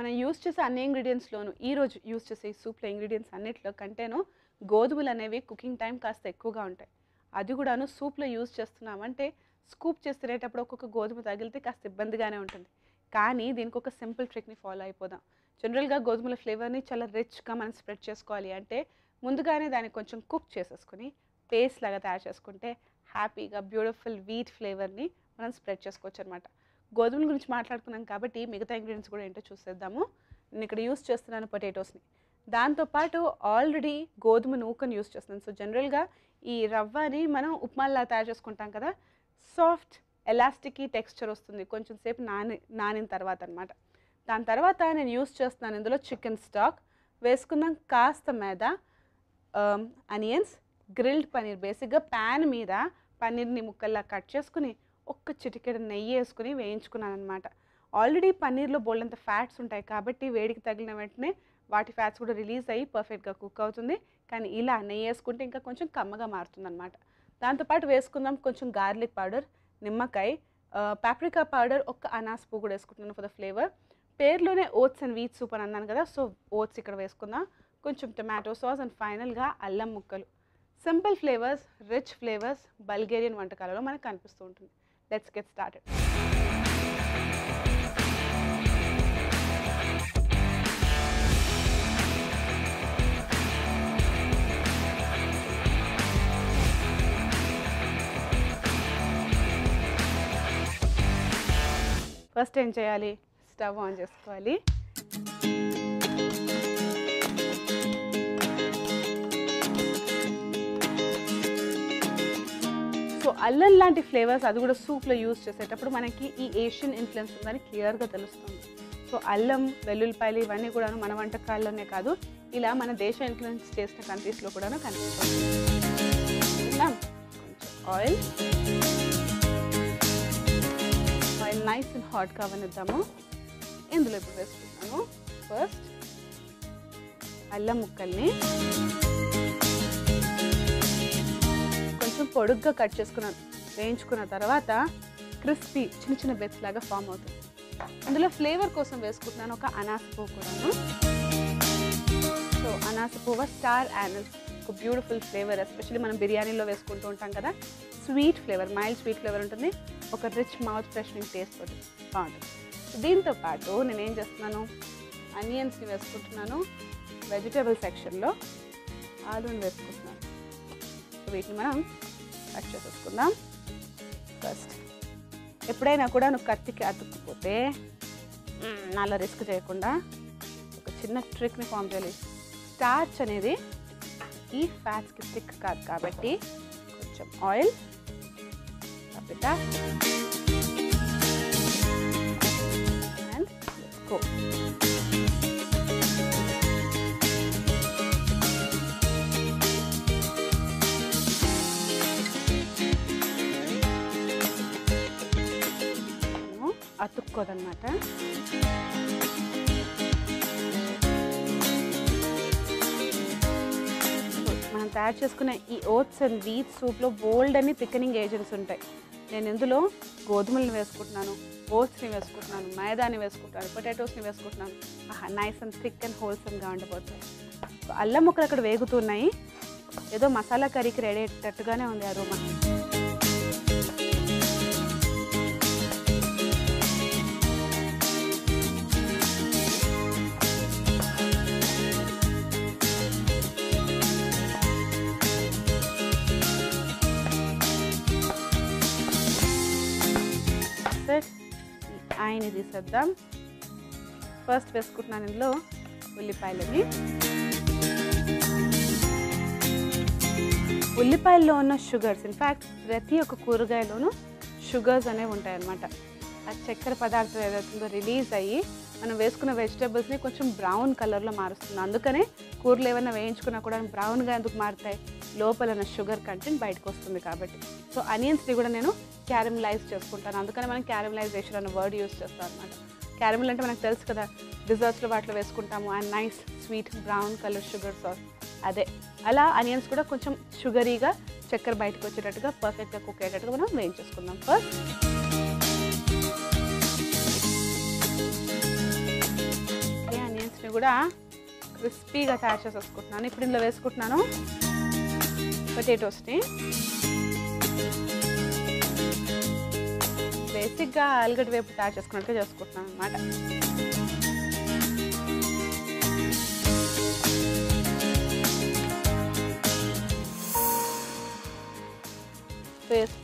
మనం యూస్ చేసే అన్ని ఇంగ్రీడియంట్స్లోను ఈ రోజు యూస్ చేసే ఈ సూప్లో ఇంగ్రీడియంట్స్ అన్నిటిలో కంటేను గోధుమలు అనేవి కుకింగ్ టైం కాస్త ఎక్కువగా ఉంటాయి. అది కూడాను సూప్లో యూస్ చేస్తున్నామంటే స్కూప్ చేసేటప్పుడు ఒక్కొక్క గోధుమ తగిలితే కాస్త ఇబ్బందిగానే ఉంటుంది. కానీ దీనికి ఒక సింపుల్ ట్రిక్ని ఫాలో అయిపోదాం. జనరల్గా గోధుమల ఫ్లేవర్ని చాలా రిచ్గా మనం స్ప్రెడ్ చేసుకోవాలి అంటే ముందుగానే దాన్ని కొంచెం కుక్ చేసేసుకుని పేస్ట్ లాగా తయారు చేసుకుంటే హ్యాపీగా బ్యూటిఫుల్ వీట్ ఫ్లేవర్ని మనం స్ప్రెడ్ చేసుకోవచ్చు అనమాట గోధుమల గురించి మాట్లాడుకున్నాం కాబట్టి మిగతా ఇంగ్రీడియంట్స్ కూడా ఏంటో చూసేద్దాము. నేను ఇక్కడ యూస్ చేస్తున్నాను పొటాటోస్ని దాంతోపాటు ఆల్రెడీ గోధుమ నూకను యూస్ చేస్తున్నాను. సో జనరల్గా ఈ రవ్వని మనం ఉప్మాల్లా తయారు చేసుకుంటాం కదా సాఫ్ట్ ఎలాస్టిక్ టెక్స్చర్ వస్తుంది. కొంచెం సేపు నాని నానిన తర్వాత అనమాట దాని తర్వాత నేను యూస్ చేస్తున్నాను ఇందులో చికెన్ స్టాక్ వేసుకుందాం కాస్త మీద అనియన్స్ గ్రిల్డ్ పనీర్ బేసిక్గా ప్యాన్ మీద పన్నీర్ని ముక్కల్లా కట్ చేసుకుని ఒక్క చిటికెడు నెయ్యి వేసుకుని వేయించుకున్నాను అనమాట ఆల్రెడీ పన్నీర్లో బోల్డంత ఫ్యాట్స్ ఉంటాయి కాబట్టి వేడికి తగిలిన వెంటనే వాటి ఫ్యాట్స్ కూడా రిలీజ్ అయ్యి పర్ఫెక్ట్గా కుక్ అవుతుంది. కానీ ఇలా నెయ్యి వేసుకుంటే ఇంకా కొంచెం కమ్మగా మారుతుంది అనమాట దాంతోపాటు వేసుకుందాం కొంచెం గార్లిక్ పౌడర్ నిమ్మకాయ పాప్రికా పౌడర్ ఒక్క అనాస్ పువ్వు కూడా వేసుకుంటున్నాను ఫర్ ద ఫ్లేవర్ పేర్లోనే ఓట్స్ అండ్ వీట్ సూప్ అని అన్నాను కదా సో ఓట్స్ ఇక్కడ వేసుకుందాం. కొంచెం టొమాటో సాస్ అండ్ ఫైనల్గా అల్లం ముక్కలు. Simple flavours rich flavours Bulgarian వంటకాలలో మనకు కనిపిస్తూ ఉంటుంది. లెట్స్ గెట్ స్టార్టెడ్ ఫస్ట్ ఏం చేయాలి స్టవ్ ఆన్ చేసుకోవాలి అల్లం లాంటి ఫ్లేవర్స్ అది కూడా సూప్లో యూస్ చేసేటప్పుడు మనకి ఈ ఏషియన్ ఇన్ఫ్లుయెన్స్ ఉందని క్లియర్గా తెలుస్తుంది. సో అల్లం వెల్లుల్లిపాయలు ఇవన్నీ కూడా మన వంటకాల్లోనే కాదు ఇలా మన దేశ ఇన్ఫ్లుయెన్స్ చేసిన కంట్రీస్లో కూడా కనిపిస్తుంది. Oil. Oil nice and hot కావనిద్దాము. ఇందులో ఇప్పుడు వేసుకుంటాము ఫస్ట్ అల్లం ముక్కల్ని పొడుగ్గా కట్ చేసుకున్నాను వేయించుకున్న తర్వాత క్రిస్పీ చిన్న చిన్న బెత్స్ లాగా ఫామ్ అవుతుంది. అందులో ఫ్లేవర్ కోసం వేసుకుంటున్నాను ఒక అనాస పువ్వు కూడాను. సో అనాస పువ్వు స్టార్ యానల్ ఒక బ్యూటిఫుల్ ఫ్లేవర్ ఎస్పెషల్లీ మనం బిర్యానీలో వేసుకుంటూ ఉంటాం కదా. Sweet flavour mild sweet flavour ఉంటుంది. ఒక రిచ్ మౌత్ ఫ్రెషనింగ్ టేస్ట్ ఉంటుంది బాగుంటుంది దీంతో పాటు నేనేం చేస్తున్నాను? అనియన్స్ని వేసుకుంటున్నాను. వెజిటేబుల్ సెక్షన్లో ఆలూని వేసుకుంటున్నాను. వీటిని మనం కట్ చేసేసుకుందాం. ఫస్ట్ ఎప్పుడైనా కూడా నువ్వు కత్తికి అతుక్కుపోతే నాలో రిస్క్ చేయకుండా ఒక చిన్న ట్రిక్ని ఫామ్ చేయాలి. స్టార్చ్ అనేది ఈ ఫ్యాట్స్కి థిక్ కాదు కాబట్టి కొంచెం ఆయిల్ కపిట అండ్ కో అతుక్కోదన్నమాట. మనం తయారు చేసుకునే ఈ ఓట్స్ అండ్ వీట్ సూప్లో బోల్డ్ అని థిక్కనింగ్ ఏజెంట్స్ ఉంటాయి. నేను ఇందులో గోధుమలను వేసుకుంటున్నాను ఓట్స్ని వేసుకుంటున్నాను మైదాని వేసుకుంటున్నాను పొటాటోస్ని వేసుకుంటున్నాను. ఆహా నైస్ అండ్ థిక్ అండ్ హోల్సమ్గా ఉండబోతుంది. అల్లం ముక్కలు అక్కడ వేగుతున్నాయి ఏదో మసాలా కర్రీకి రెడీ అయ్యేటట్టుగానే ఉంది ఆ ఆయన తీసేద్దాం. ఫస్ట్ వేసుకుంటున్నాను ఇందులో ఉల్లిపాయలని. ఉల్లిపాయల్లో ఉన్న షుగర్స్ ఇన్ఫ్యాక్ట్ ప్రతి ఒక్క కూరగాయలోనూ షుగర్స్ అనేవి ఉంటాయన్నమాట. ఆ చక్కెర పదార్థం ఏదైతుందో రిలీజ్ అయ్యి మనం వేసుకున్న వెజిటేబుల్స్ని కొంచెం బ్రౌన్ కలర్లో మారుస్తుంది. అందుకనే కూరలు ఏమైనా వేయించుకున్నా కూడా బ్రౌన్గా ఎందుకు మారుతాయి? లోపల ఉన్న షుగర్ కంటెంట్ బయటకు వస్తుంది కాబట్టి. సో అనియన్స్ని కూడా నేను క్యారమలైజ్ చేసుకుంటాను. అందుకని మనం క్యారమిలైజేషన్ అనే వర్డ్ యూస్ చేస్తాం అనమాట క్యారమల్ అంటే మనకు తెలుసు కదా డిజర్ట్స్లో వాటిలో వేసుకుంటాము. And nice sweet brown colour sugar sauce అదే. అలా అనియన్స్ కూడా కొంచెం షుగరీగా చక్కెర బయటకు వచ్చేటట్టుగా పర్ఫెక్ట్గా కుక్ అయ్యేటట్టుగా మనం వేయించేసుకుందాం ఫస్ట్ కూడా క్రిస్పీగా తయారు చేసేసుకుంటున్నాను. ఇప్పుడు ఇందులో వేసుకుంటున్నాను పొటాటోస్ని. బేసిక్గా ఆలుగడ్డ వేపు తయారు చేసుకున్నట్టుగా చేసుకుంటున్నాను అనమాట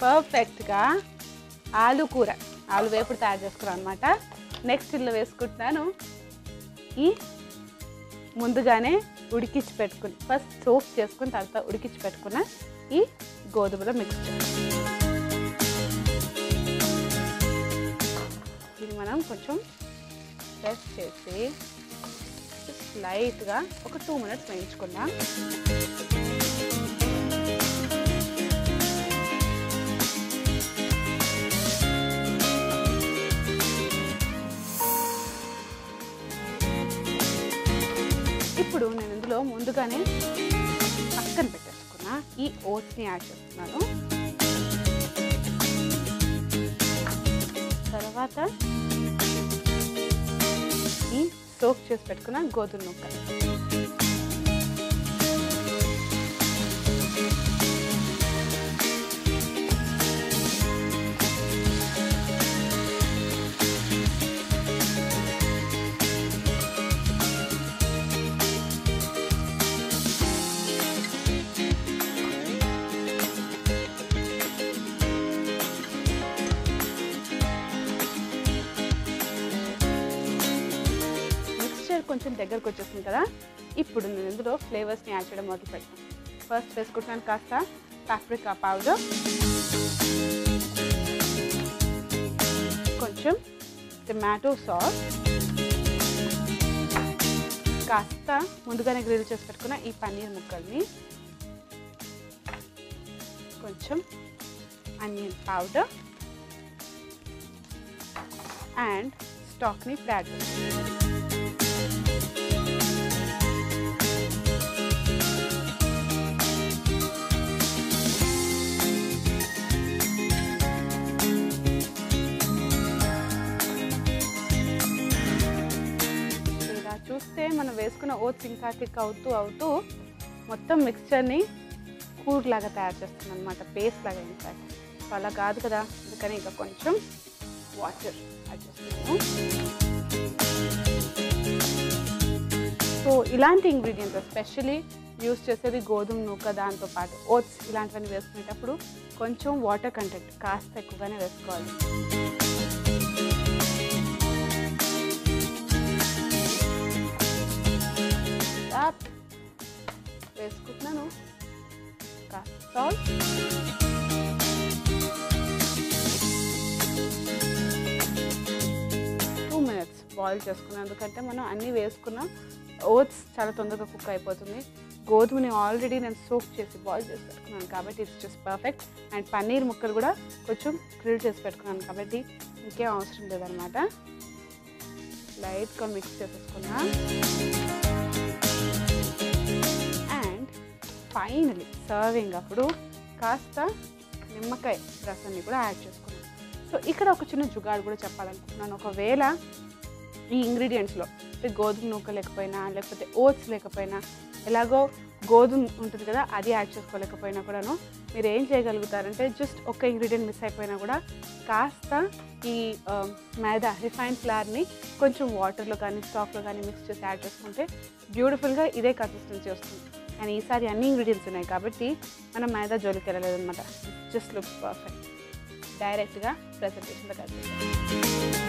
పర్ఫెక్ట్గా ఆలు కూర ఆలు వేపుడు తయారు చేసుకున్నాను అనమాట నెక్స్ట్ ఇల్లు వేసుకుంటున్నాను ఈ ముందుగానే ఉడికించి పెట్టుకుని ఫస్ట్ సోప్ చేసుకుని తర్వాత ఉడికించి పెట్టుకున్న ఈ గోధుమల మిక్స్చర్ ఇది మనం కొంచెం ప్రెస్ చేసి లైట్గా ఒక టూ మినిట్స్ వేయించుకుందాం. ఇప్పుడు నేను ఇందులో ముందుగానే ఈ ఓట్స్ని యాడ్ చేస్తున్నాను. తర్వాత ఈ సోక్ చేసి పెట్టుకున్న గోధుమ ముక్కలు. మిక్స్చర్ కొంచెం దగ్గరకు వచ్చేసింది కదా? ఇప్పుడు నేను ఇందులో ఫ్లేవర్స్ని యాడ్ చేయడం మొదలు పెడతాను. ఫస్ట్ వేసుకుంటున్నాను కాస్త పాప్రికా పౌడర్ కొంచెం టమాటో సాస్ కాస్త ముందుగానే గ్రిల్ చేసి పెట్టుకున్న ఈ పన్నీర్ ముక్కల్ని. కొంచెం అనియన్ పౌడర్ అండ్ స్టాక్ని ఇప్పుడు వేసుకున్న ఓట్స్ ఇంకా థిక్ అవుతూ అవుతూ మొత్తం మిక్స్చర్ని కూరలాగా తయారు చేస్తుంది అనమాట పేస్ట్ లాగా ఇన్ఫాక్ట్ సో అలా కాదు కదా అందుకని ఇంకా కొంచెం వాటర్ యాడ్ చేస్తున్నాము సో ఇలాంటి ఇంగ్రీడియంట్స్ ఎస్పెషలీ యూస్ చేసేది గోధుమ నూక దాంతోపాటు ఓట్స్ ఇలాంటివన్నీ వేసుకునేటప్పుడు కొంచెం వాటర్ కంటెంట్ కాస్త ఎక్కువగానే వేసుకోవాలి. కాస్త టూ మినిట్స్ బాయిల్ చేసుకున్నాం ఎందుకంటే మనం అన్నీ వేసుకున్నాం ఓట్స్ చాలా తొందరగా కుక్ అయిపోతుంది. గోధుమని ఆల్రెడీ నేను సోక్ చేసి బాయిల్ చేసి పెట్టుకున్నాను కాబట్టి it's just perfect and paneer ముక్కలు కూడా కొంచెం గ్రిల్ చేసి పెట్టుకున్నాను కాబట్టి ఇంకేం అవసరం లేదనమాట లైట్గా మిక్స్ చేసేసుకున్నాను ఫైనలీ సర్వింగ్ అప్పుడు కాస్త నిమ్మకాయ రసాన్ని కూడా యాడ్ చేసుకున్నాను సో ఇక్కడ ఒక చిన్న జుగాడు కూడా చెప్పాలనుకుంటున్నాను. ఒకవేళ ఈ ఇంగ్రీడియంట్స్లో అంటే గోధుమ నూక లేకపోయినా లేకపోతే ఓట్స్ లేకపోయినా ఎలాగో గోధుమ ఉంటుంది కదా అది యాడ్ చేసుకోలేకపోయినా కూడాను మీరు ఏం చేయగలుగుతారంటే జస్ట్ ఒక్క ఇంగ్రీడియంట్ మిస్ అయిపోయినా కూడా కాస్త ఈ మైదా రిఫైన్ ఫ్లవర్ని కొంచెం వాటర్లో కానీ స్టాక్లో కానీ మిక్స్ చేసి యాడ్ చేసుకుంటే బ్యూటిఫుల్గా ఇదే కన్సిస్టెన్సీ వస్తుంది. అండ్ ఈసారి అన్ని ఇంగ్రీడియంట్స్ ఉన్నాయి కాబట్టి మనం మైదా జోలికి వెళ్ళలేదన్నమాట. జస్ట్ లుక్ పర్ఫెక్ట్ డైరెక్ట్గా ప్రెజెంటేషన్లో కలిసి